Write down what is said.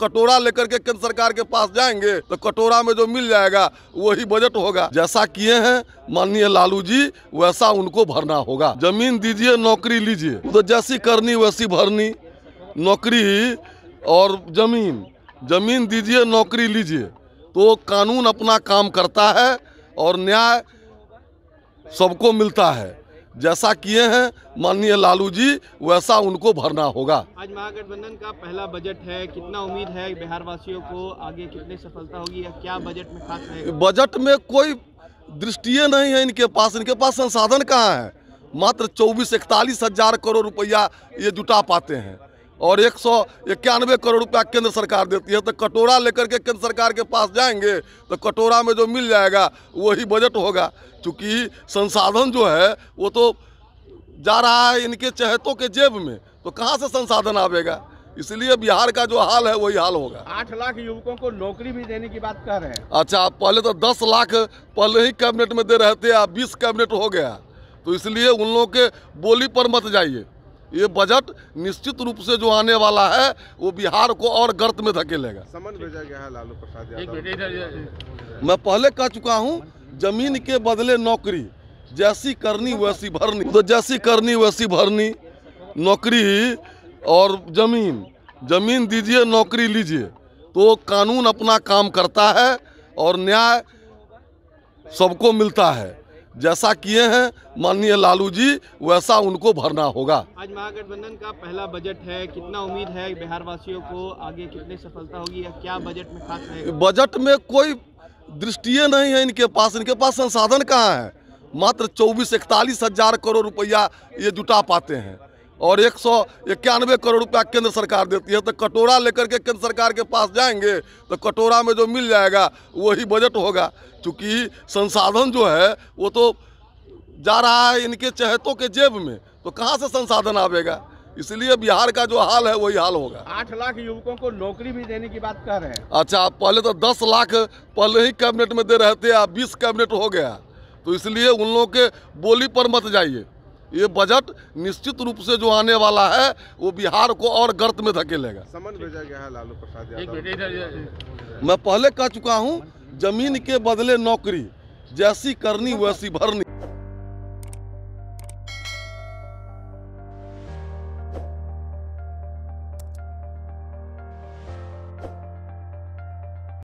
कटोरा लेकर के केंद्र सरकार के पास जाएँगे तो कटोरा में जो मिल जाएगा, वही बजट होगा। जैसा किए हैं, माननीय लालू जी वैसा उनको भरना होगा। ज़मीन दीजिए, नौकरी लीजिए। तो जैसी करनी, वैसी भरनी। नौकरी और ज़मीन। ज़मीन दीजिए, नौकरी लीजिए। तो कानून अपना काम करता है और न्याय सबको मिलता है। जैसा किए हैं माननीय लालू जी वैसा उनको भरना होगा। आज महागठबंधन का पहला बजट है कितना उम्मीद है बिहार वासियों को आगे कितनी सफलता होगी या क्या बजट में खास रहेगा? बजट में कोई दृष्टिए नहीं है इनके पास। इनके पास संसाधन कहाँ है? मात्र चौबीस इकतालीस हज़ार करोड़ रुपया ये जुटा पाते हैं। और एक सौ इक्यानवे करोड़ रुपया केंद्र सरकार देती है तो कटोरा लेकर के केंद्र सरकार के पास जाएँगे तो कटोरा में जो मिल जाएगा वही बजट होगा। क्योंकि संसाधन जो है वो तो जा रहा है इनके चहतों के जेब में तो कहाँ से संसाधन आवेगा? इसलिए बिहार का जो हाल है वही हाल होगा। आठ लाख युवकों को नौकरी भी देने की बात कर रहे हैं। अच्छा पहले तो दस लाख पहले ही कैबिनेट में दे रहे थे अब बीस कैबिनेट हो गया। तो इसलिए उन लोगों के बोली पर मत जाइए। ये बजट निश्चित रूप से जो आने वाला है वो बिहार को और गर्त में धकेलेगा। समन भेजा गया है लालू प्रसाद यादव मैं पहले कह चुका हूँ ज़मीन के बदले नौकरी जैसी करनी वैसी भरनी। तो जैसी करनी वैसी भरनी नौकरी और ज़मीन। ज़मीन दीजिए नौकरी लीजिए। तो कानून अपना काम करता है और न्याय सबको मिलता है। जैसा किए हैं माननीय लालू जी वैसा उनको भरना होगा। आज महागठबंधन का पहला बजट है कितना उम्मीद है बिहार वासियों को आगे कितनी सफलता होगी या क्या बजट में खास रहेगा? बजट में कोई दृष्टिए नहीं है इनके पास। इनके पास संसाधन कहाँ है? मात्र चौबीस इकतालीस हज़ार करोड़ रुपया ये जुटा पाते हैं। और एक सौ इक्यानवे करोड़ रुपया केंद्र सरकार देती है तो कटोरा लेकर के केंद्र सरकार के पास जाएँगे तो कटोरा में जो मिल जाएगा वही बजट होगा। क्योंकि संसाधन जो है वो तो जा रहा है इनके चहतों के जेब में तो कहाँ से संसाधन आवेगा? इसलिए बिहार का जो हाल है वही हाल होगा। आठ लाख युवकों को नौकरी भी देने की बात कर रहे हैं। अच्छा पहले तो दस लाख पहले ही कैबिनेट में दे रहे थे अब बीस कैबिनेट हो गया। तो इसलिए उन लोगों के बोली पर मत जाइए। ये बजट निश्चित रूप से जो आने वाला है वो बिहार को और गर्त में धकेलेगा। समन भेजा गया है लालू प्रसाद यादव मैं पहले कह चुका हूँ ज़मीन के बदले नौकरी जैसी करनी वैसी भरनी।